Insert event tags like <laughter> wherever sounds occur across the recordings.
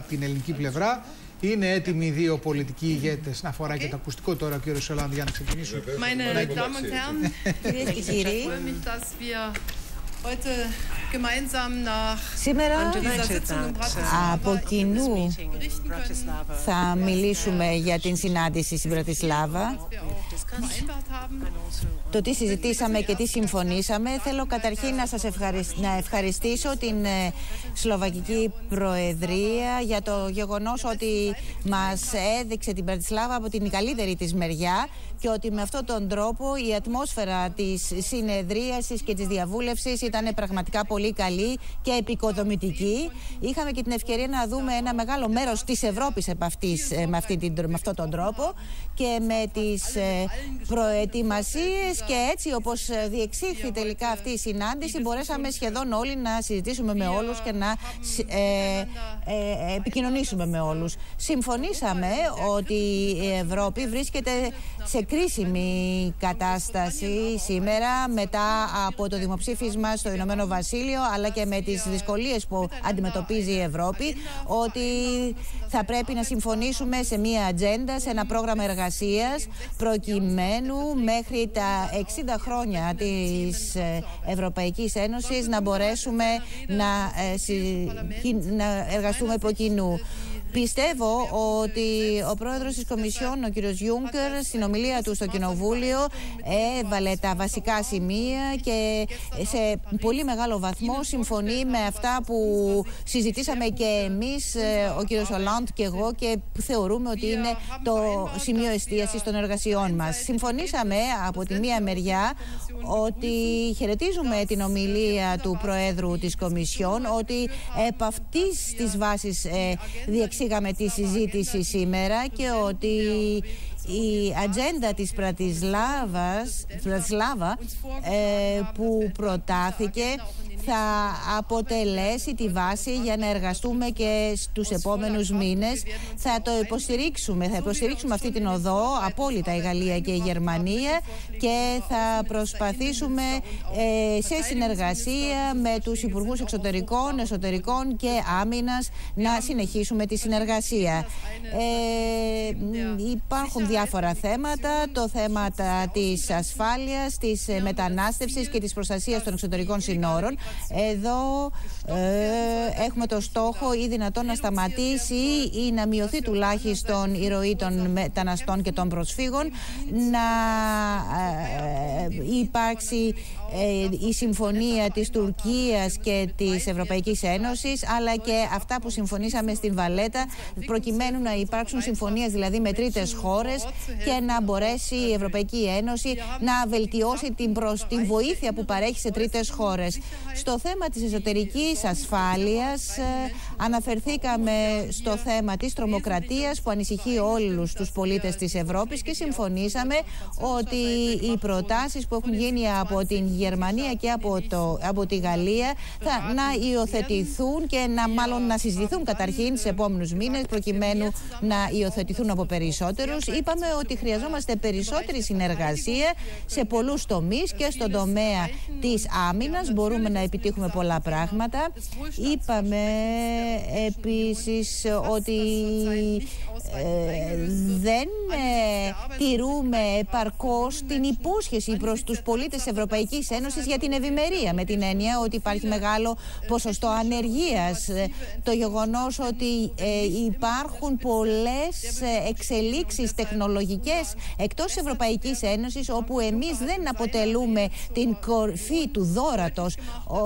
την ελληνική πλευρά. Είναι έτοιμοι οι δύο πολιτικοί ηγέτες να φοράει και το ακουστικό τώρα ο κύριος Σολάνδη για να ξεκινήσουμε. Meine Damen und Herren, ich freue mich, dass wir heute gemeinsam nach Σήμερα dieser Sitzung in Bratislava από κοινού berichten können, θα μιλήσουμε για την συνάντηση στην Πρατισλάβα. was wir auch vereinbart haben. Το τι συζητήσαμε και τι συμφωνήσαμε. Θέλω καταρχήν να σας ευχαρισ- να ευχαριστήσω την ε, Σλοβακική Προεδρία για το γεγονός ότι μας έδειξε την Πρατισλάβα από την καλύτερη της μεριά και ότι με αυτόν τον τρόπο η ατμόσφαιρα της συνεδρίασης και της διαβούλευσης ήταν πραγματικά πολύ καλή και επικοδομητική. Είχαμε και την ευκαιρία να δούμε ένα μεγάλο μέρος της Ευρώπης επ' αυτής, ε, με, αυτή την, με αυτόν τον τρόπο και με τις ε, προετοιμασίες και έτσι όπως ε, διεξήχθη τελικά αυτή η συνάντηση μπορέσαμε σχεδόν όλοι να συζητήσουμε με όλους και να συ- ε, ε, επικοινωνήσουμε με όλους. Συμφωνήσαμε ότι η Ευρώπη βρίσκεται σε κρίσιμη κατάσταση σήμερα μετά από το δημοψήφισμα στο Ηνωμένο Βασίλειο αλλά και με τις δυσκολίες που αντιμετωπίζει η Ευρώπη ότι θα πρέπει να συμφωνήσουμε σε μία ατζέντα, σε ένα πρόγραμμα εργασίας προκειμένου μέχρι τα 60 χρόνια της ε, Ευρωπαϊκής Ένωσης να μπορέσουμε να, ε, συ- να εργαστούμε από κοινού. Πιστεύω ότι ο πρόεδρος της Κομισιόν, ο κύριος Γιούγκερ, στην ομιλία του στο Κοινοβούλιο έβαλε τα βασικά σημεία και σε πολύ μεγάλο βαθμό συμφωνεί με αυτά που συζητήσαμε και εμείς, ε, ο κύριος Ολάντ και εγώ και που θεωρούμε ότι είναι το σημείο εστίασης των εργασιών μας. Συμφωνήσαμε από τη μία μεριά ότι χαιρετίζουμε την ομιλία του Προέδρου της Κομισιόν, ότι επ' αυτής της βάσης ε, διεξήγαμε τη συζήτηση σήμερα και ότι η ατζέντα της Πρατισλάβας, Πρατισλάβα ε, που προτάθηκε θα αποτελέσει τη βάση για να εργαστούμε και στους επόμενους μήνες. Θα το υποστηρίξουμε, θα υποστηρίξουμε αυτή την οδό απόλυτα η Γαλλία και η Γερμανία και θα προσπαθήσουμε ε, σε συνεργασία με τους Υπουργούς Εξωτερικών, Εσωτερικών και Άμυνας να συνεχίσουμε τη συνεργασία. Ε, μ, υπάρχουν διάφορα θέματα, το θέμα τα- της ασφάλειας, της ε, μετανάστευσης και της προστασίας των εξωτερικών συνόρων. Εδώ ε, έχουμε το στόχο ή δυνατόν να σταματήσει ή να μειωθεί τουλάχιστον η ροή των μεταναστών και των προσφύγων, να ε, υπάρξει ε, η συμφωνία της Τουρκίας και της Ευρωπαϊκής Ένωσης, αλλά και αυτά που συμφωνήσαμε στην Βαλέτα, προκειμένου να υπάρξουν συμφωνίες δηλαδή με τρίτες χώρες και να μπορέσει η Ευρωπαϊκή Ένωση να βελτιώσει την, προς, την βοήθεια που παρέχει σε τρίτες χώρες. Στο θέμα της εσωτερικής ασφάλειας ε, αναφερθήκαμε στο θέμα της τρομοκρατίας που ανησυχεί όλους τους πολίτες της Ευρώπης και συμφωνήσαμε ότι οι προτάσεις που έχουν γίνει από την Γερμανία και από, το, από τη Γαλλία θα να υιοθετηθούν και να μάλλον να συζητηθούν καταρχήν σε επόμενους μήνες προκειμένου να υιοθετηθούν από περισσότερους. Είπαμε ότι χρειαζόμαστε περισσότερη συνεργασία σε πολλούς τομείς και στον τομέα της άμυνας μπορούμε να επιτύχουμε πολλά πράγματα. Είπαμε επίσης ότι ε, δεν ε, τηρούμε επαρκώς την υπόσχεση προς τους πολίτες της Ευρωπαϊκής Ένωσης για την ευημερία με την έννοια ότι υπάρχει μεγάλο ποσοστό ανεργίας. Ε, το γεγονός ότι ε, υπάρχουν πολλές ε, εξελίξεις τεχνολογικές εκτός της Ευρωπαϊκής Ένωσης όπου εμείς δεν αποτελούμε την κορφή του δόρατος ο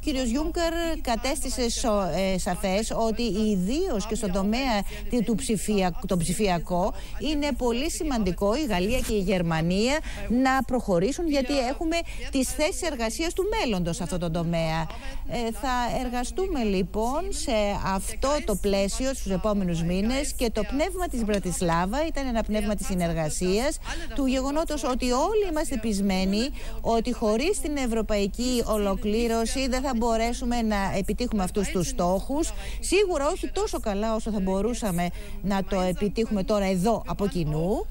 κύριος Γιούγκερ κατέστησε σο, ε, σαφές ότι ιδίως και στον τομέα του ψηφιακού, το ψηφιακό είναι πολύ σημαντικό η Γαλλία και η Γερμανία να προχωρήσουν γιατί έχουμε τις θέσεις εργασίας του μέλλοντος σε αυτό το τομέα. Ε, θα εργαστούμε λοιπόν σε αυτό το πλαίσιο στους επόμενους μήνες και το πνεύμα της Μπρατισλάβα ήταν ένα πνεύμα της συνεργασίας του γεγονότος ότι όλοι είμαστε πεισμένοι ότι χωρίς την ευρωπαϊκή ολοκλήρωση δεν θα μπορέσουμε να επιτύχουμε αυτούς τους στόχους. Σίγουρα όχι τόσο καλά όσο θα μπορούσαμε να το επιτύχουμε τώρα εδώ από κοινού.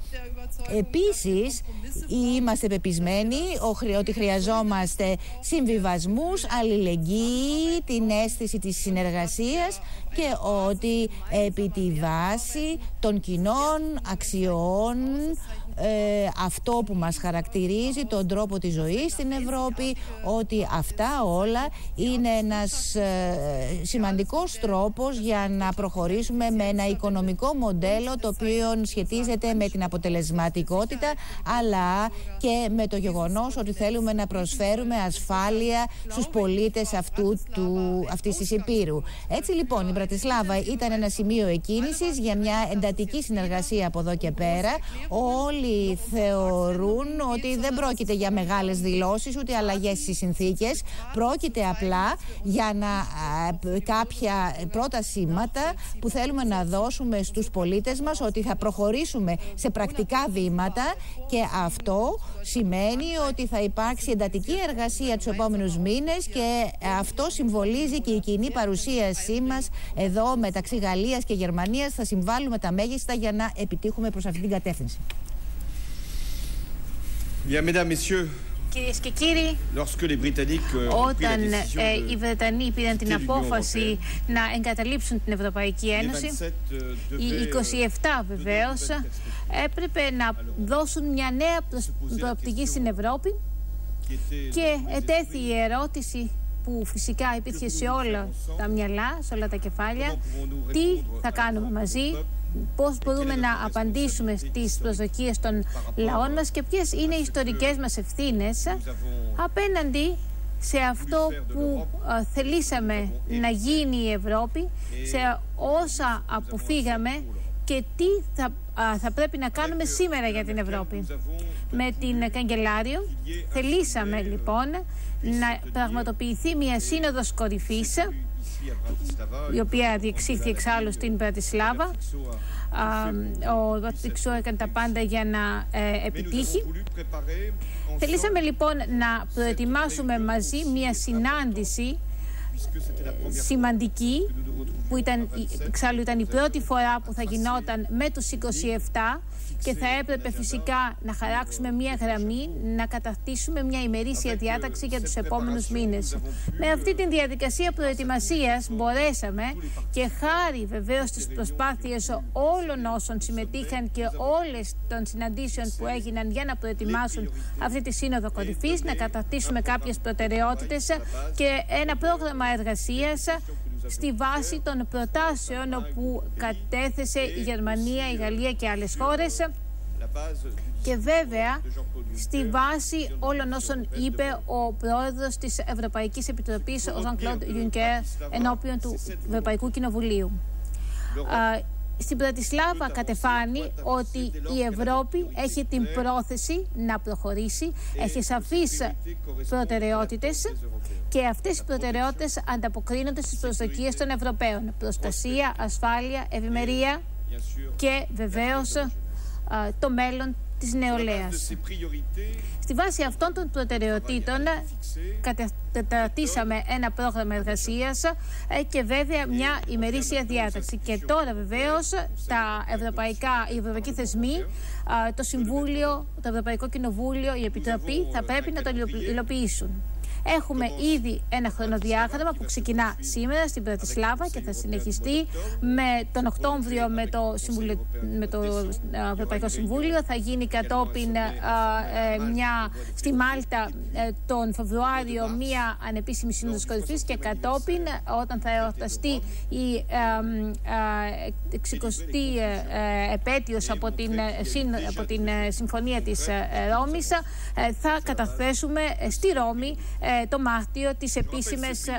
Επίσης, είμαστε πεπισμένοι ότι χρειαζόμαστε συμβιβασμούς, αλληλεγγύη, την αίσθηση της συνεργασίας και ότι επί τη βάση των κοινών αξιών ε, αυτό που μας χαρακτηρίζει τον τρόπο της ζωής στην Ευρώπη ότι αυτά όλα είναι ένας ε, σημαντικός τρόπος για να προχωρήσουμε με ένα οικονομικό μοντέλο το οποίο σχετίζεται με την αποτελεσματικότητα αλλά και με το γεγονός ότι θέλουμε να προσφέρουμε ασφάλεια στους πολίτες αυτού του, αυτής της Υπήρου. Έτσι λοιπόν η Μπρατισλάβα ήταν ένα σημείο εκκίνησης για μια εντατική συνεργασία από εδώ και πέρα. Όλοι θεωρούν ότι δεν πρόκειται για μεγάλες δηλώσεις ούτε αλλαγές στις συνθήκες. Πρόκειται απλά για να, κάποια πρώτα σήματα που θέλουμε να δώσουμε στους πολίτες μας ότι θα προχωρήσουμε σε πρακτικά βήματα και αυτό σημαίνει ότι θα υπάρξει εντατική εργασία τους επόμενους μήνες και αυτό συμβολίζει και η κοινή παρουσίασή μας εδώ μεταξύ Γαλλίας και Γερμανίας θα συμβάλλουμε τα μέγιστα για να επιτύχουμε προς αυτή την κατεύθυνση. Κυρίες και κύριοι, euh, όταν ε, οι Βρετανοί πήραν την απόφαση να εγκαταλείψουν την Ευρωπαϊκή Ένωση, euh, οι 27 βεβαίως έπρεπε να δώσουν μια νέα προοπτική στην Ευρώπη και ετέθη η ερώτηση που φυσικά υπήρχε σε όλα τα μυαλά, σε όλα τα κεφάλια, τι θα κάνουμε μαζί, πώς μπορούμε να απαντήσουμε στις προσδοκίες των λαών μας και ποιες είναι οι ιστορικές μας ευθύνες απέναντι σε αυτό που θελήσαμε να γίνει η Ευρώπη, σε όσα αποφύγαμε και τι θα, θα πρέπει να κάνουμε σήμερα για την Ευρώπη. Με την Καγκελάριο θελήσαμε λοιπόν να πραγματοποιηθεί μια σύνοδος κορυφής η οποία διεξήχθη εξάλλου στην Πρατισλάβα. Ο Βατιξό έκανε τα πάντα για να ε, επιτύχει. Θελήσαμε λοιπόν να προετοιμάσουμε μαζί μια συνάντηση ε, σημαντική που ήταν, εξάλλου ήταν η πρώτη φορά που θα γινόταν με τους 27 και θα έπρεπε φυσικά να χαράξουμε μια γραμμή, να καταρτήσουμε μια ημερήσια διάταξη για τους επόμενους μήνες. Με αυτή τη διαδικασία προετοιμασίας μπορέσαμε και χάρη βεβαίως στις προσπάθειες όλων όσων συμμετείχαν και όλες των συναντήσεων που έγιναν για να προετοιμάσουν αυτή τη σύνοδο κορυφής, να καταρτήσουμε κάποιες προτεραιότητες και ένα πρόγραμμα εργασίας στη βάση των προτάσεων που κατέθεσε η Γερμανία, η Γαλλία και άλλες χώρες και βέβαια στη βάση όλων όσων είπε ο πρόεδρος της Ευρωπαϊκής Επιτροπής, ο Ζαν Κλοντ Juncker, ενώπιον του Ευρωπαϊκού Κοινοβουλίου. Στην Πρατισλάβα κατεφάνει ότι η Ευρώπη έχει την πρόθεση να προχωρήσει, έχει σαφείς προτεραιότητες και αυτές οι προτεραιότητες ανταποκρίνονται στις προσδοκίες των Ευρωπαίων. Προστασία, ασφάλεια, ευημερία και βεβαίως το μέλλον της νεολαίας. Στη βάση αυτών των προτεραιοτήτων κατατήσαμε ένα πρόγραμμα εργασίας ε, και βέβαια μια ημερήσια διάταξη. Και τώρα βεβαίως τα ευρωπαϊκά, οι ευρωπαϊκοί θεσμοί, το Συμβούλιο, το Ευρωπαϊκό Κοινοβούλιο, η Επιτροπή θα πρέπει να το υλοποιήσουν. Έχουμε ήδη ένα χρονοδιάγραμμα που ξεκινά σήμερα στην Πρατισλάβα και θα συνεχιστεί με τον Οκτώβριο με το, Συμβουλιο, με το Ευρωπαϊκό Συμβούλιο. Θα γίνει κατόπιν ε, μια, στη Μάλτα ε, τον Φεβρουάριο μια ανεπίσημη σύνοδος κορυφής και κατόπιν όταν θα εορταστεί η 60η ε, επέτειος από την, από την Συμφωνία της Ρώμης θα καταθέσουμε στη Ρώμη το Μάρτιο τις επίσημες, ε,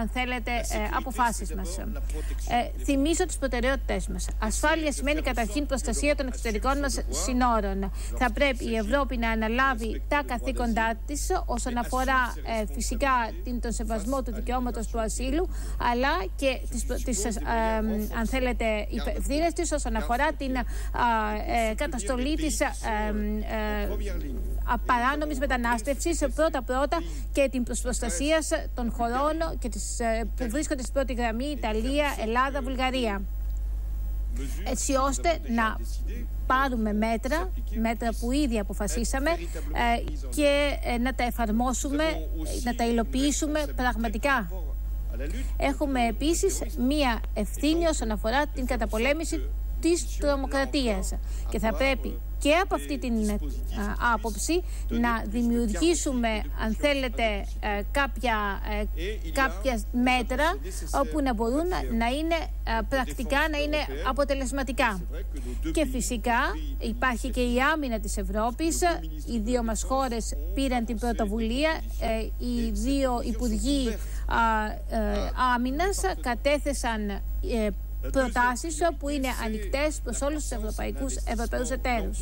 αν θέλετε, ε, αποφάσεις μας. Ε, θυμίζω τις προτεραιότητες μας. Ασφάλεια σημαίνει καταρχήν προστασία των εξωτερικών μας συνόρων. Θα πρέπει η Ευρώπη να αναλάβει τα καθήκοντά της όσον αφορά φυσικά τον σεβασμό του δικαιώματος του ασύλου, αλλά και τις, τις αν θέλετε, ευθύνες της όσον αφορά την καταστολή της παράνομης μετανάστευσης πρώτα-πρώτα και την προστασίας των χωρών και τις, ε, που βρίσκονται στην πρώτη γραμμή Ιταλία, Ελλάδα, Βουλγαρία. έτσι ώστε να πάρουμε μέτρα, μέτρα που ήδη αποφασίσαμε και να τα εφαρμόσουμε, να τα υλοποιήσουμε πραγματικά. Έχουμε επίσης μία ευθύνη όσον αφορά την καταπολέμηση της τρομοκρατίας και θα πρέπει και από αυτή την ε, άποψη να δημιουργήσουμε αν θέλετε ε, κάποια, ε, κάποια μέτρα όπου να μπορούν να είναι πρακτικά να είναι αποτελεσματικά. Και φυσικά υπάρχει και η άμυνα της Ευρώπης. Οι δύο μας χώρες πήραν την πρωτοβουλία. Οι δύο Υπουργοί Άμυνας κατέθεσαν προτάσεις που είναι ανοιχτές προς όλους τους ευρωπαϊκούς Ευρωπαίους εταίρους.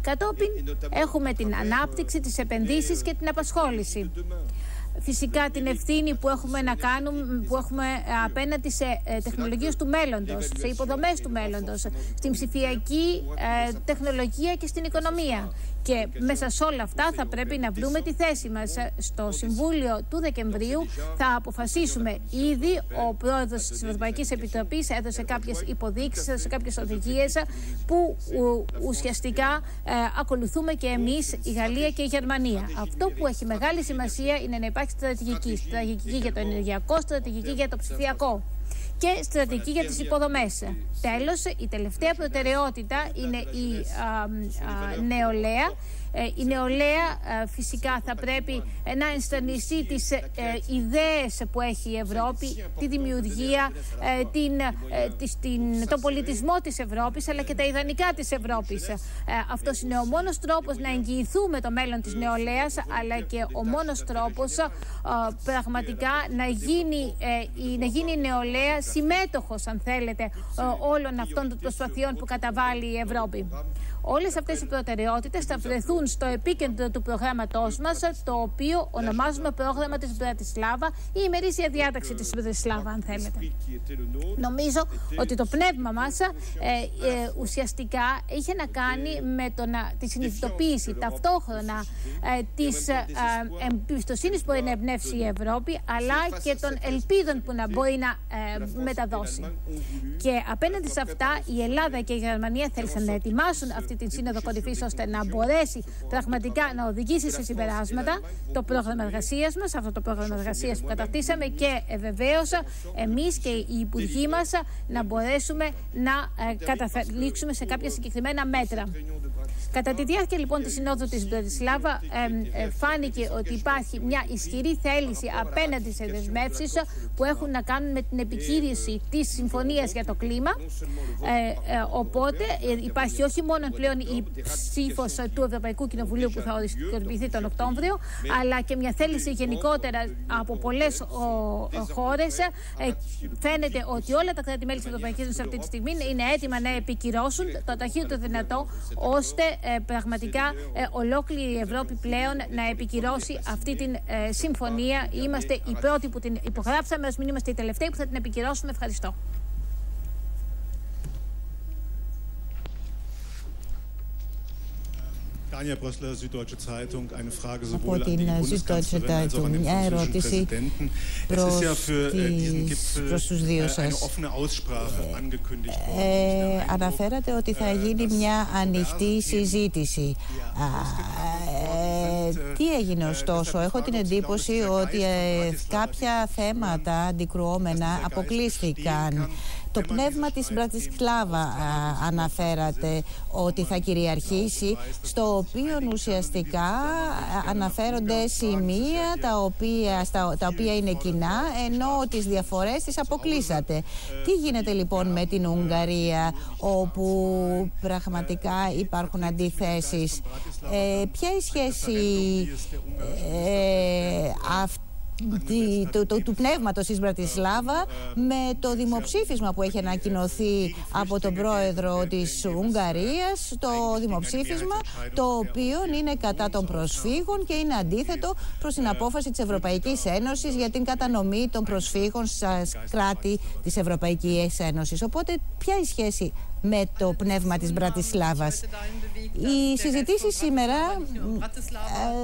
Κατόπιν έχουμε την ανάπτυξη, τις επενδύσεις και την απασχόληση φυσικά την ευθύνη που έχουμε να κάνουμε, που έχουμε απέναντι σε ε, τεχνολογίες του μέλλοντος, σε υποδομές του μέλλοντος, στην ψηφιακή ε, τεχνολογία και στην οικονομία. Και μέσα σε όλα αυτά θα πρέπει να βρούμε τη θέση μας. Στο Συμβούλιο του Δεκεμβρίου θα αποφασίσουμε ήδη, ο πρόεδρος της Ευρωπαϊκής Επιτροπής έδωσε κάποιες υποδείξεις, έδωσε κάποιες οδηγίες που ουσιαστικά ε, ακολουθούμε και εμείς η Γαλλία και η Γερμανία. Αυτό που έχει μεγάλη σημασία είναι να υπάρχει στρατηγική. Στρατηγική για το ενεργειακό, στρατηγική για το ψηφιακό και στρατηγική για τις υποδομές. Τέλος, η τελευταία προτεραιότητα είναι η νεολαία ε, η νεολαία ε, φυσικά θα πρέπει ε, να ενστανιστεί τις ιδέες που έχει η Ευρώπη, τη δημιουργία, την, την, τον πολιτισμό της Ευρώπης αλλά και τα ιδανικά της Ευρώπης. Αυτός είναι ο μόνος τρόπος να εγγυηθούμε το μέλλον της νεολαίας αλλά και ο μόνος τρόπος πραγματικά να γίνει, να γίνει η νεολαία συμμέτοχος αν θέλετε όλων αυτών των προσπαθειών που καταβάλει η Ευρώπη. Όλες αυτές οι προτεραιότητες θα βρεθούν στο επίκεντρο του προγράμματός μας, το οποίο ονομάζουμε πρόγραμμα της Μπρατισλάβα ή ημερήσια διάταξη της Μπρατισλάβα, αν θέλετε. Νομίζω ότι το πνεύμα μας ε, ε, ουσιαστικά είχε να κάνει με το να, τη συνειδητοποίηση ταυτόχρονα ε, της ε, εμπιστοσύνης που μπορεί να εμπνεύσει η Ευρώπη, αλλά και των ελπίδων που να μπορεί να ε, μεταδώσει. Και απέναντι σε αυτά, η Ελλάδα και η Γερμανία θέλησαν να ετοιμάσουν αυτή την Σύνοδο Κορυφής, ώστε να μπορέσει πραγματικά να οδηγήσει σε συμπεράσματα. Το πρόγραμμα εργασίας μας, αυτό το πρόγραμμα εργασίας που καταρτήσαμε και ε, βεβαίως εμείς και οι υπουργοί μας να μπορέσουμε να ε, καταλήξουμε σε κάποια συγκεκριμένα μέτρα. Κατά τη διάρκεια λοιπόν της Συνόδου της Μπρατισλάβα, ε, φάνηκε ότι υπάρχει μια ισχυρή θέληση απέναντι σε δεσμεύσεις που έχουν να κάνουν με την επικύρωση της Συμφωνίας για το Κλίμα. Ε, ε, οπότε υπάρχει όχι μόνο πλέον η ψήφος του Ευρωπαϊκού Κοινοβουλίου που θα οριστικοποιηθεί τον Οκτώβριο, αλλά και μια θέληση γενικότερα από πολλές χώρες. φαίνεται ότι όλα τα κράτη-μέλη της Ευρωπαϊκής Ένωσης αυτή τη στιγμή είναι έτοιμα να επικυρώσουν το ταχύτερο δυνατό, ώστε ε, πραγματικά ε, ολόκληρη η Ευρώπη πλέον να επικυρώσει αυτή την ε, συμφωνία. Είμαστε οι πρώτοι που την υπογράψαμε, ας μην είμαστε οι τελευταίοι που θα την επικυρώσουμε. Ευχαριστώ. Französischen Präsidenten. Es ist ja für diesen Gipfel eine offene Aussprache angekündigt worden. αναφέρατε ότι θα γίνει μια ανοιχτή συζήτηση. τι έγινε ωστόσο, έχω την εντύπωση ότι κάποια θέματα αντικρουόμενα αποκλείστηκαν. Το πνεύμα της Μπρατισκλάβα αναφέρατε ότι θα κυριαρχήσει, στο οποίο ουσιαστικά αναφέρονται σημεία τα οποία, στα, τα οποία είναι κοινά, ενώ τις διαφορές τις αποκλείσατε. Τι γίνεται λοιπόν με την Ουγγαρία, όπου πραγματικά υπάρχουν αντιθέσεις; Ε, ποια η σχέση ε, αυτή το, το, του πνεύματος της Μπρατισλάβα με το δημοψήφισμα που έχει ανακοινωθεί από τον πρόεδρο της Ουγγαρίας το δημοψήφισμα το οποίο είναι κατά των προσφύγων και είναι αντίθετο προς την απόφαση της Ευρωπαϊκής Ένωσης για την κατανομή των προσφύγων στα κράτη της Ευρωπαϊκής Ένωσης. Οπότε ποια η σχέση με το πνεύμα της Μπρατισλάβας; Οι συζητήσεις σήμερα ε,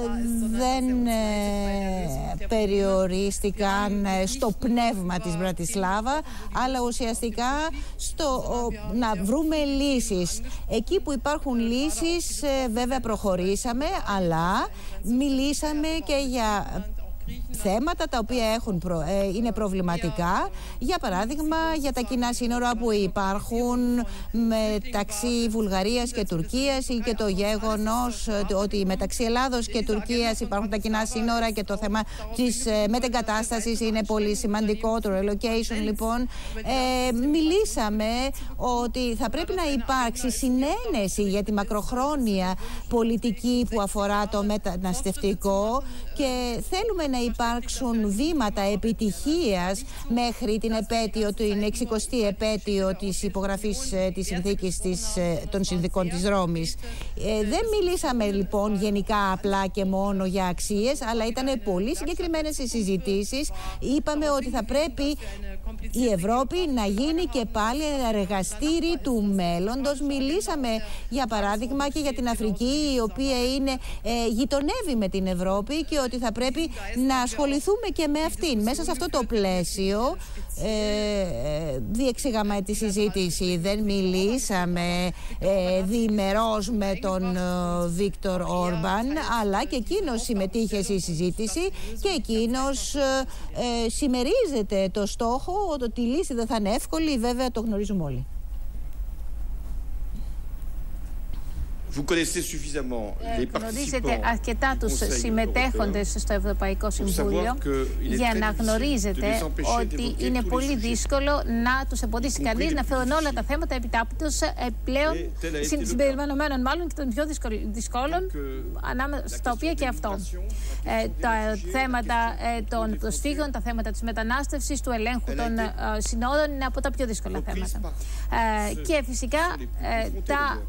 δεν ε, περιορίζονται περιορίστηκαν στο πνεύμα της Μπρατισλάβα, αλλά ουσιαστικά στο να βρούμε λύσεις. Εκεί που υπάρχουν λύσεις βέβαια προχωρήσαμε, αλλά μιλήσαμε και για θέματα τα οποία έχουν ε, είναι προβληματικά. Για παράδειγμα, για τα κοινά σύνορα που υπάρχουν μεταξύ Βουλγαρίας και Τουρκίας ή και το γεγονός ε, ότι μεταξύ Ελλάδος και Τουρκίας υπάρχουν τα κοινά σύνορα και το θέμα της ε, μετεγκατάστασης είναι πολύ σημαντικό. Το relocation λοιπόν. Ε, μιλήσαμε ότι θα πρέπει να υπάρξει συνένεση για τη μακροχρόνια πολιτική που αφορά το μεταναστευτικό και θέλουμε να υπάρξουν βήματα επιτυχίας μέχρι την επέτειο, την 60η επέτειο της υπογραφής ε, της συνθήκης της, ε, των συνδικών της Ρώμης. Ε, δεν μιλήσαμε λοιπόν γενικά απλά και μόνο για αξίες, αλλά ήταν πολύ συγκεκριμένες οι συζητήσεις. Είπαμε ότι θα πρέπει η Ευρώπη να γίνει και πάλι ένα εργαστήρι του μέλλοντος. Μιλήσαμε για παράδειγμα και για την Αφρική η οποία είναι, ε, γειτονεύει με την Ευρώπη και ότι θα πρέπει να ασχοληθούμε και με αυτήν. Μέσα σε αυτό το πλαίσιο ε, διεξήγαμε τη συζήτηση. Δεν μιλήσαμε ε, διημερός με τον ε, Βίκτορ Όρμπαν, αλλά και εκείνος συμμετείχε στη συζήτηση και εκείνος ε, ε, συμμερίζεται το στόχο ότι η λύση δεν θα είναι εύκολη, βέβαια το γνωρίζουμε όλοι. Ε, γνωρίζετε αρκετά τους συμμετέχοντες στο Ευρωπαϊκό Συμβούλιο για να γνωρίζετε ότι είναι πολύ δύσκολο να τους εμποδίσει κανείς να φέρουν όλα τα θέματα επιτάπητος πλέον συμπεριλαμβανομένων μάλλον και των πιο δυσκόλων ανάμεσα στα οποία και αυτό. Ε, τα θέματα ε, των προσφύγων, τα θέματα της μετανάστευσης, του ελέγχου των συνόρων είναι από τα πιο δύσκολα θέματα. Και φυσικά τα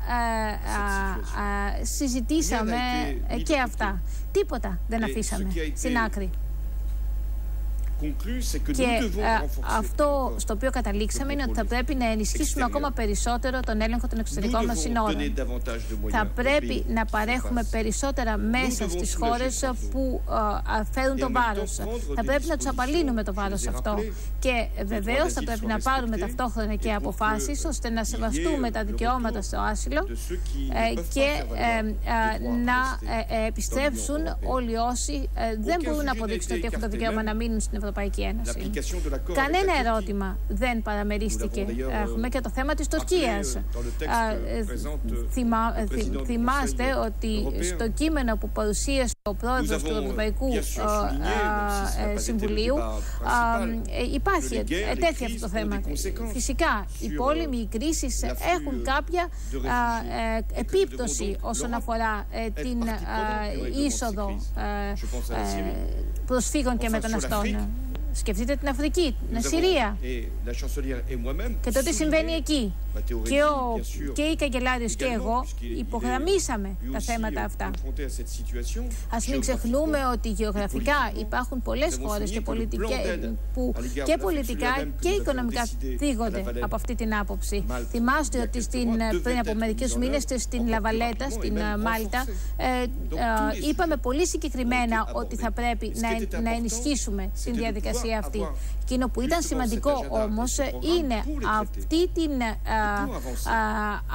συζητήσαμε και αυτά. Τίποτα δεν αφήσαμε στην άκρη. Και αυτό στο οποίο καταλήξαμε είναι ότι θα πρέπει να ενισχύσουμε ακόμα περισσότερο τον έλεγχο των εξωτερικών μας συνόρων. Θα πρέπει να παρέχουμε περισσότερα μέσα στις χώρες που φέρουν το βάρος. Θα πρέπει να τους απαλύνουμε το βάρος αυτό. Και βεβαίως θα πρέπει να πάρουμε ταυτόχρονα και αποφάσεις ώστε να σεβαστούμε τα δικαιώματα στο άσυλο ε, και ε, να ε, επιστρέψουν όλοι όσοι δεν μπορούν να αποδείξουν ότι έχουν το δικαίωμα να μείνουν στην Ευρωπαϊκή Ευρωπαϊκή Ένωση. Κανένα ερώτημα δεν παραμερίστηκε. Έχουμε και το θέμα της Τουρκίας. Θυμάστε ότι στο κείμενο που παρουσίασε ο πρόεδρος του Ευρωπαϊκού Συμβουλίου υπάρχει τέτοιο αυτό το θέμα. Φυσικά, οι πόλεμοι, οι κρίσεις έχουν κάποια επίπτωση όσον αφορά την είσοδο προσφύγων και μεταναστών. Σκεφτείτε την Αφρική, την Συρία. Και το τι συμβαίνει εκεί. Και, ο, και η καγκελάριος και εγώ υπογραμμίσαμε τα θέματα αυτά. Α μην ξεχνούμε ότι γεωγραφικά υπάρχουν πολλές χώρες και, που και πολιτικά και οικονομικά θίγονται από αυτή την άποψη. Θυμάστε ότι στην, πριν από μερικούς μήνες στην Λαβαλέτα, στην Μάλτα, ε, ε, είπαμε πολύ συγκεκριμένα ότι θα πρέπει να, να ενισχύσουμε την διαδικασία αυτή. Εκείνο που ήταν σημαντικό όμως είναι αυτή την,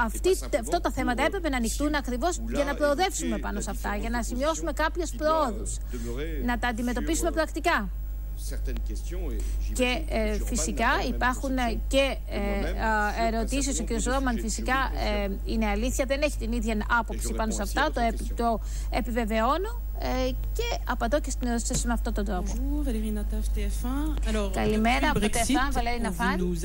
αυτή, αυτό τα θέματα έπρεπε να ανοιχτούν ακριβώς για να προοδεύσουμε πάνω σε αυτά, για να σημειώσουμε κάποιες πρόοδους, να τα αντιμετωπίσουμε πρακτικά. Και ε, φυσικά υπάρχουν και ε, ερωτήσεις. Ο κ. Ρόμαν φυσικά ε, είναι αλήθεια, δεν έχει την ίδια άποψη πάνω σε αυτά, το, το επιβεβαιώνω. Ε, και απαντώ και στην ερώτηση με αυτόν τον τρόπο. Καλημέρα από το TF1, Βαλέρη Ναφάν.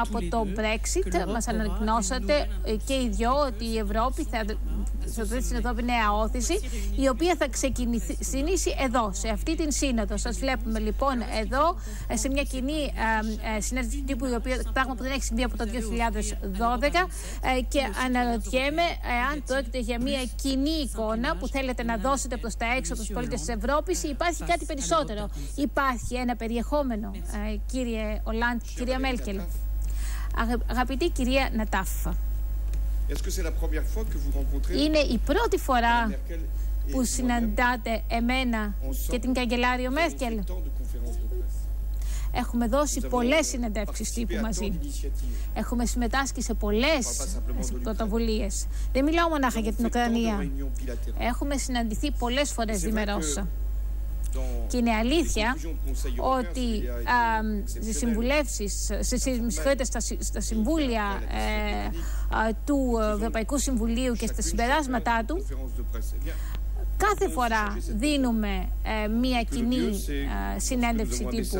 Από το Brexit μας ανακοινώσατε και οι δυο ότι η Ευρώπη θα θα δώσει στην Ευρώπη νέα όθηση, η οποία θα ξεκινήσει εδώ, σε αυτή την σύνοδο. Σας βλέπουμε λοιπόν εδώ, σε μια κοινή ε, συνέντευξη τύπου, η οποία πράγμα που δεν έχει συμβεί από το 2012 και αναρωτιέμαι αν πρόκειται για μια κοινή εικόνα που θέλετε να δώσετε προς τα έξω του πολίτες της Ευρώπης ή υπάρχει κάτι περισσότερο. Υπάρχει ένα περιεχόμενο, κύριε Ολάντ, κυρία Μέλκελ. Αγαπητή κυρία Νατάφα. Είναι η πρώτη φορά που συναντάτε εμένα και την καγκελάριο Μέρκελ. Έχουμε δώσει πολλές συνεντεύξεις τύπου μαζί. Έχουμε συμμετάσχει σε πολλές πρωτοβουλίες. Δεν μιλάω μονάχα για την Ουκρανία. Έχουμε συναντηθεί πολλές φορές διμερώς. Και είναι αλήθεια ότι στις συμβουλεύσεις, στα, στα συμβούλια ε, του Ευρωπαϊκού Συμβουλίου και στα συμπεράσματά του Κάθε φορά δίνουμε ε, μία κοινή ε, συνέντευξη τύπου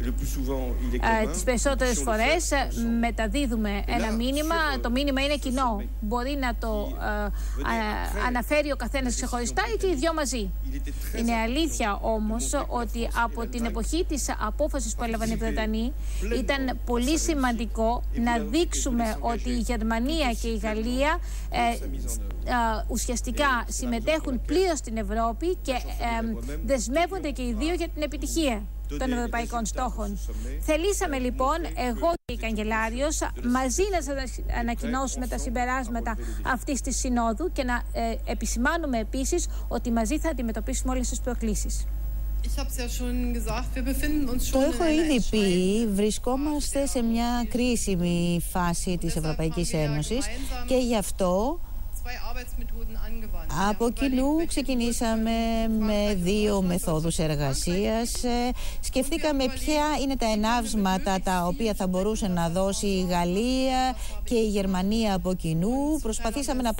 ε, τις περισσότερες φορές ε, μεταδίδουμε ένα μήνυμα. Το μήνυμα είναι κοινό. Μπορεί να το ε, αναφέρει ο καθένας ξεχωριστά ή και οι δυο μαζί. Είναι αλήθεια όμως ότι από την εποχή της απόφασης που έλαβαν οι Βρετανοί ήταν πολύ σημαντικό να δείξουμε ότι η Γερμανία και η Γαλλία ουσιαστικά συμμετέχουν πλήρως στην Ευρώπη και δεσμεύονται και οι δύο για την επιτυχία των ευρωπαϊκών στόχων. Θελήσαμε λοιπόν εγώ και η Καγκελάριος μαζί να σας ανακοινώσουμε τα συμπεράσματα αυτής της Συνόδου και να ε, επισημάνουμε επίσης ότι μαζί θα αντιμετωπίσουμε όλες τις προκλήσεις. Το έχω ήδη πει, βρισκόμαστε σε μια κρίσιμη φάση της Ευρωπαϊκής Ένωσης και γι' αυτό από κοινού ξεκινήσαμε με δύο μεθόδους εργασίας. Ε, σκεφτήκαμε ποια είναι τα ενάυσματα τα οποία θα μπορούσε να δώσει η Γαλλία και η Γερμανία από κοινού. Προσπαθήσαμε να,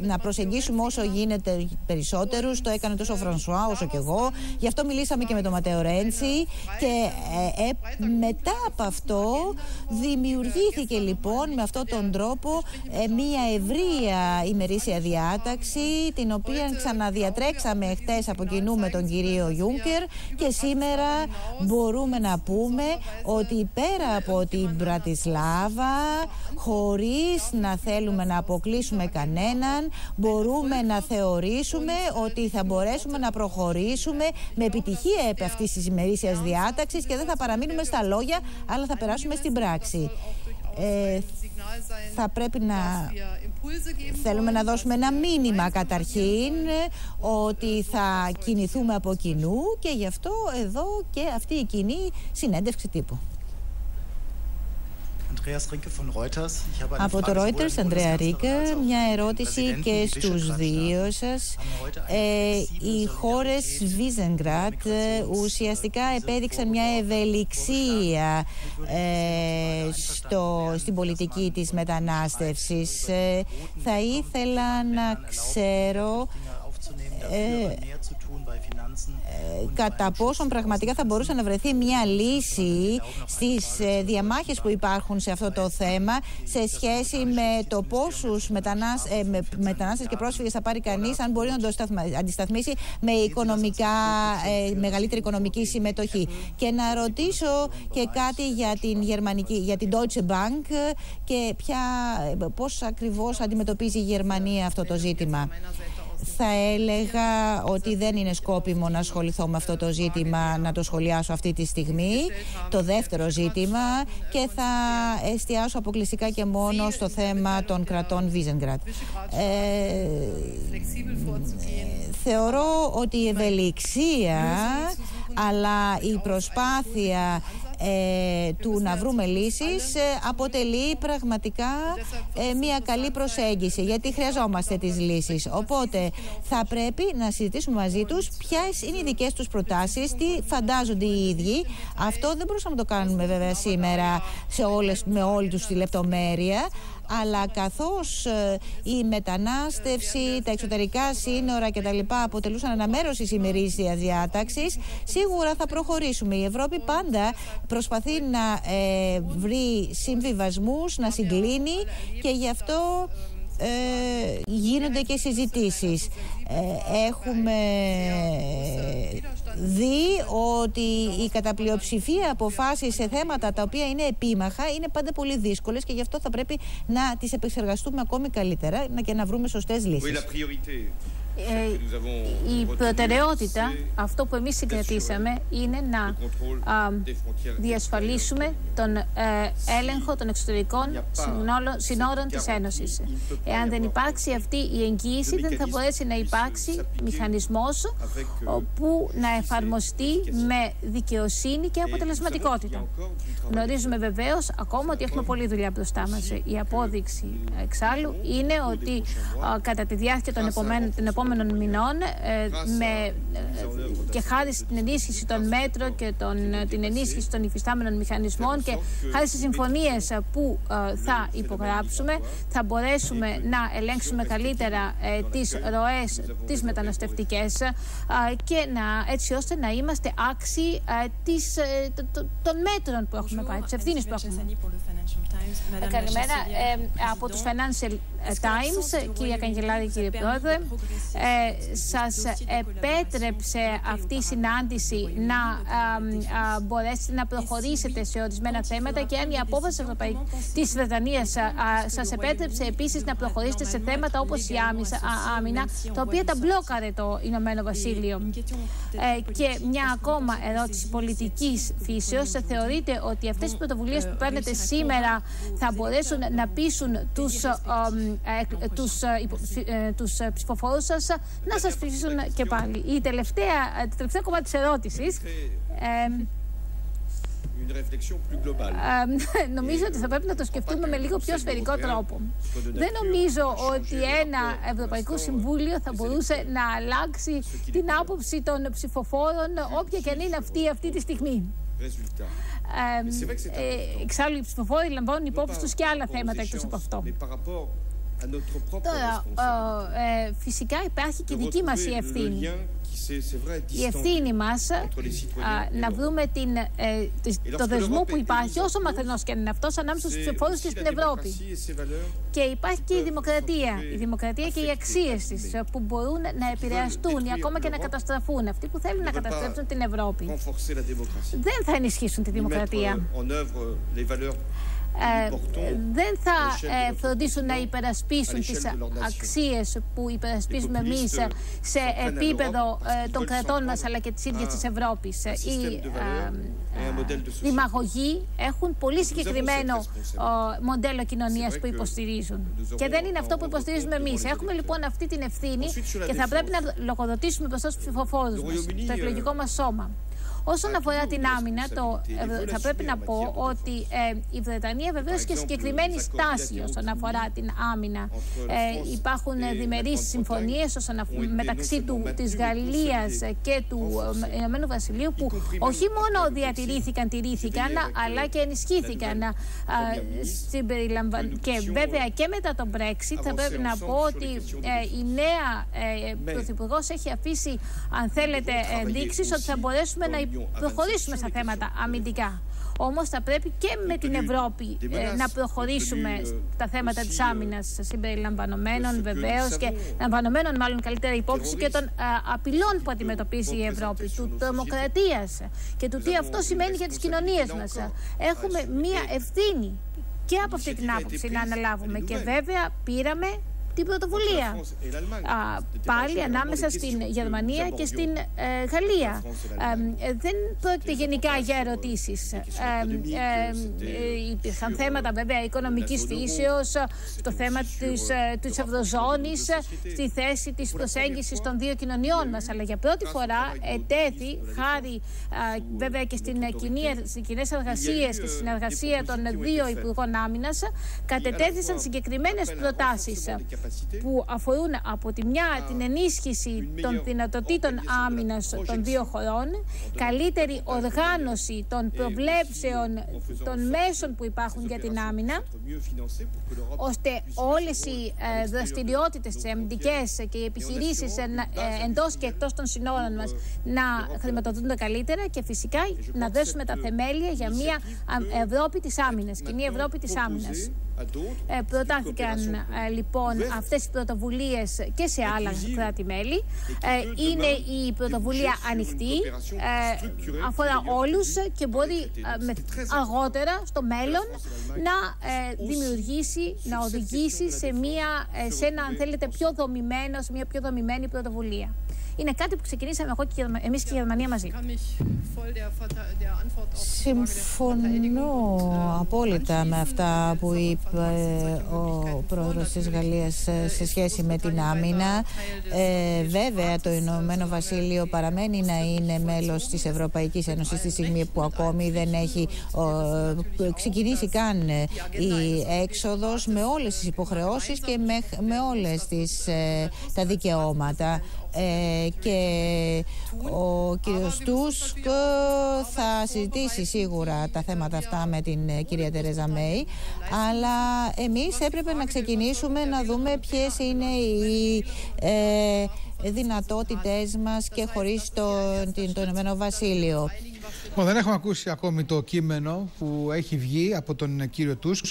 να προσεγγίσουμε όσο γίνεται περισσότερους. Το έκανε τόσο ο Φρανσουά όσο και εγώ. Γι' αυτό μιλήσαμε και με τον Ματέο Ρέντσι. Και ε, ε, μετά από αυτό δημιουργήθηκε λοιπόν με αυτόν τον τρόπο μια ευρεία ημερήσια διάταξη την οποία ξαναδιατρέξαμε χτες από κοινού με τον κύριο Γιούγκερ και σήμερα μπορούμε να πούμε ότι πέρα από την Πρατισλάβα χωρίς να θέλουμε να αποκλείσουμε κανέναν μπορούμε να θεωρήσουμε ότι θα μπορέσουμε να προχωρήσουμε με επιτυχία επί αυτής της ημερήσιας διάταξης και δεν θα παραμείνουμε στα λόγια αλλά θα περάσουμε στην πράξη. Ε, θα πρέπει να θέλουμε να δώσουμε ένα μήνυμα καταρχήν ότι θα κινηθούμε από κοινού και γι' αυτό εδώ και αυτή η κοινή συνέντευξη τύπου. Από το Reuters, Ανδρέα Ρίκε, μια ερώτηση και στους δύο σας. Ε, οι χώρες Βίζενγκρατ ε, ουσιαστικά επέδειξαν μια ευελιξία ε, στο, στην πολιτική της μετανάστευσης. Ε, θα ήθελα να ξέρω κατά πόσον πραγματικά θα μπορούσε να βρεθεί μια λύση στις ε, διαμάχες που υπάρχουν σε αυτό το θέμα σε σχέση με το πόσους μετανάς, ε, με, μετανάστες και πρόσφυγες θα πάρει κανείς αν μπορεί να το αντισταθμίσει με οικονομικά, ε, μεγαλύτερη οικονομική συμμετοχή. Και να ρωτήσω και κάτι για την, γερμανική, για την Deutsche Bank και ποια, πώς ακριβώς αντιμετωπίζει η Γερμανία αυτό το ζήτημα θα έλεγα ότι δεν είναι σκόπιμο να ασχοληθώ με αυτό το ζήτημα, να το σχολιάσω αυτή τη στιγμή. Το δεύτερο ζήτημα και θα εστιάσω αποκλειστικά και μόνο στο θέμα των κρατών Βίζενγκρατ. Ε, θεωρώ ότι η ευελιξία αλλά η προσπάθεια ε, του να βρούμε λύσεις ε, αποτελεί πραγματικά ε, μια καλή προσέγγιση γιατί χρειαζόμαστε τις λύσεις. Οπότε θα πρέπει να συζητήσουμε μαζί τους ποιες είναι οι δικές τους προτάσεις, τι φαντάζονται οι ίδιοι. Αυτό δεν μπορούσαμε να το κάνουμε βέβαια σήμερα σε όλες, με όλη τους τη λεπτομέρεια αλλά καθώς ε, η μετανάστευση, τα εξωτερικά σύνορα κτλ. αποτελούσαν ένα μέρος της ημερήσιας διάταξης, σίγουρα θα προχωρήσουμε. Η Ευρώπη πάντα προσπαθεί να ε, βρει συμβιβασμούς, να συγκλίνει και γι' αυτό ε, γίνονται και συζητήσεις. Ε, έχουμε δει ότι η καταπλειοψηφία αποφάσεις σε θέματα τα οποία είναι επίμαχα είναι πάντα πολύ δύσκολες και γι' αυτό θα πρέπει να τις επεξεργαστούμε ακόμη καλύτερα και να βρούμε σωστές λύσεις. Η προτεραιότητα, αυτό που εμείς συγκρατήσαμε, είναι να διασφαλίσουμε τον ε, έλεγχο των εξωτερικών συνόρων της Ένωσης. Εάν δεν υπάρξει αυτή η εγγύηση, δεν θα μπορέσει να υπάρξει μηχανισμός που να εφαρμοστεί με δικαιοσύνη και αποτελεσματικότητα. Γνωρίζουμε βεβαίως ακόμα ότι έχουμε πολλή δουλειά μπροστά μας. Η απόδειξη εξάλλου είναι ότι κατά τη διάρκεια των επόμενων μηνών ε, με, ε, και χάρη στην ενίσχυση των μέτρων και τον, την ενίσχυση των υφιστάμενων μηχανισμών και χάρη στις συμφωνίες που ε, θα υπογράψουμε θα μπορέσουμε να ελέγξουμε καλύτερα τις ροές τις μεταναστευτικές και να, έτσι ώστε να είμαστε άξιοι της, των μέτρων που έχουμε πάρει, της ευθύνης που έχουμε. Καλημέρα από τους Financial Times, κυρία Καγκελάρη, κύριε Πρόεδρε. Ε, σας επέτρεψε αυτή η συνάντηση να ε, μπορέσετε να προχωρήσετε σε ορισμένα θέματα και αν η απόφαση της Βρετανίας ε, σας επέτρεψε επίσης να προχωρήσετε σε θέματα όπως η άμυνα, τα οποία τα μπλόκαρε το Ηνωμένο Βασίλειο. Ε, και μια ακόμα ερώτηση πολιτικής φύσεως. Θεωρείτε ότι αυτές οι πρωτοβουλίες που παίρνετε σήμερα θα μπορέσουν να πείσουν τους, ε, ε, τους, ε, τους ψηφοφόρους σας να σας ψηφίσουν και πάλι. Η τελευταία, το τελευταίο κομμάτι της ερώτησης <laughs> νομίζω ότι θα πρέπει να το σκεφτούμε με λίγο πιο σφαιρικό τρόπο. Δεν νομίζω ότι ένα Ευρωπαϊκό Συμβούλιο θα μπορούσε να αλλάξει την άποψη των ψηφοφόρων, όποια και αν είναι αυτή αυτή τη στιγμή. Ε, εξάλλου, οι ψηφοφόροι λαμβάνουν υπόψη τους και άλλα θέματα εκτός από αυτό. Τώρα, ε, φυσικά υπάρχει και δική μας η ευθύνη η ευθύνη μας να βρούμε την, ε, το δεσμό που υπάρχει, όσο μαθενό και αν είναι αυτός, ανάμεσα στους ψηφοφόρου και στην Ευρώπη. Και υπάρχει και η δημοκρατία. Η δημοκρατία και οι αξίες της ε, που μπορούν να επηρεαστούν ή ακόμα και να καταστραφούν. Αυτοί που θέλουν να καταστρέψουν την Ευρώπη δεν θα ενισχύσουν τη δημοκρατία. Ε, δεν θα ε, φροντίσουν να υπερασπίσουν τις αξίες που υπερασπίζουμε εμείς σε επίπεδο ε, των κρατών μας αλλά και της ίδιας της Ευρώπης. Οι δημαγωγοί έχουν πολύ συγκεκριμένο μοντέλο κοινωνίας που υποστηρίζουν. Και δεν είναι αυτό που υποστηρίζουμε εμείς. Έχουμε λοιπόν αυτή την ευθύνη και θα πρέπει να λογοδοτήσουμε μπροστά στους ψηφοφόρους μας, στο εκλογικό μας σώμα. Όσον αφορά την άμυνα, το, ε, θα πρέπει να πω ότι ε, η Βρετανία βεβαίω και συγκεκριμένη στάση όσον αφορά την άμυνα. Ε, υπάρχουν διμερείς συμφωνίες μεταξύ του, της Γαλλίας και του Ηνωμένου Βασιλείου που όχι μόνο διατηρήθηκαν, τηρήθηκαν, αλλά και ενισχύθηκαν. Και βέβαια και μετά τον Brexit θα πρέπει να πω ότι η νέα Πρωθυπουργός έχει αφήσει, αν θέλετε, ενδείξεις ότι θα μπορέσουμε να προχωρήσουμε στα θέματα αμυντικά. Όμως θα πρέπει και με την Ευρώπη ε, να προχωρήσουμε στα θέματα της άμυνας συμπεριλαμβανομένων βεβαίως και λαμβανομένων μάλλον καλύτερα υπόψη και των απειλών που αντιμετωπίζει η Ευρώπη, του τρομοκρατίας και του τι αυτό σημαίνει για τις κοινωνίες μας. Έχουμε μία ευθύνη και από αυτή την άποψη να αναλάβουμε. Και βέβαια πήραμε την πρωτοβουλία. Α, πάλι ανάμεσα στην Γερμανία και στην ε, Γαλλία. Ε, δεν πρόκειται γενικά για ερωτήσει. Ε, υπήρχαν θέματα βέβαια οικονομική φύσεω, το θέμα τη Ευρωζώνη, στη θέση τη προσέγγιση των δύο κοινωνιών μα. Αλλά για πρώτη φορά ετέθη, χάρη βέβαια και στην κοινέ εργασίε και στη συνεργασία των δύο Υπουργών Άμυνα, κατετέθησαν συγκεκριμένε προτάσει που αφορούν από τη μια την ενίσχυση των δυνατοτήτων άμυνας των δύο χωρών, καλύτερη οργάνωση των προβλέψεων των μέσων που υπάρχουν για την άμυνα, ώστε όλες οι ε, δραστηριότητες τις αμυντικές και οι επιχειρήσεις ε, εντός και εκτός των συνόρων μας να χρηματοδοτούνται καλύτερα και φυσικά να δέσουμε τα θεμέλια για μια Ευρώπη της άμυνας, κοινή Ευρώπη της άμυνας. Ε, προτάθηκαν ε, λοιπόν αυτές οι πρωτοβουλίες και σε άλλα κράτη-μέλη. Ε, είναι η πρωτοβουλία ανοιχτή, ε, αφορά όλους και μπορεί αργότερα στο μέλλον να δημιουργήσει, να οδηγήσει σε, μια, σε ένα αν θέλετε πιο δομημένο, σε μια πιο δομημένη πρωτοβουλία είναι κάτι που ξεκινήσαμε εγώ και εμείς και η Γερμανία μαζί. Συμφωνώ απόλυτα με αυτά που είπε ο πρόεδρος της Γαλλίας ε, σε σχέση με την άμυνα. Ε, βέβαια το Ηνωμένο Βασίλειο παραμένει να είναι μέλος της Ευρωπαϊκής Ένωσης στη στιγμή που ακόμη δεν έχει ξεκινήσει καν η έξοδος με όλες τις υποχρεώσεις και με, με όλες τις, ε, τα δικαιώματα. Ε, και ο κύριος Τούσκ θα συζητήσει σίγουρα τα θέματα αυτά με την ε, κυρία Τερέζα Μέη αλλά εμείς έπρεπε να ξεκινήσουμε να δούμε ποιες είναι οι ε, δυνατότητές μας και χωρίς το, το Ηνωμένο Βασίλειο. δεν έχουμε ακούσει ακόμη το κείμενο που έχει βγει από τον κύριο Τούσκ